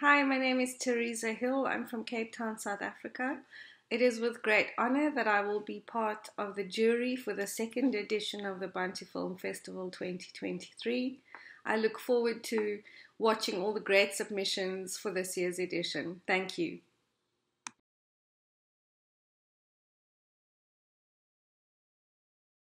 Hi, my name is Theresa Hill. I'm from Cape Town, South Africa. It is with great honor that I will be part of the jury for the second edition of the Bantu Film Festival 2023. I look forward to watching all the great submissions for this year's edition. Thank you.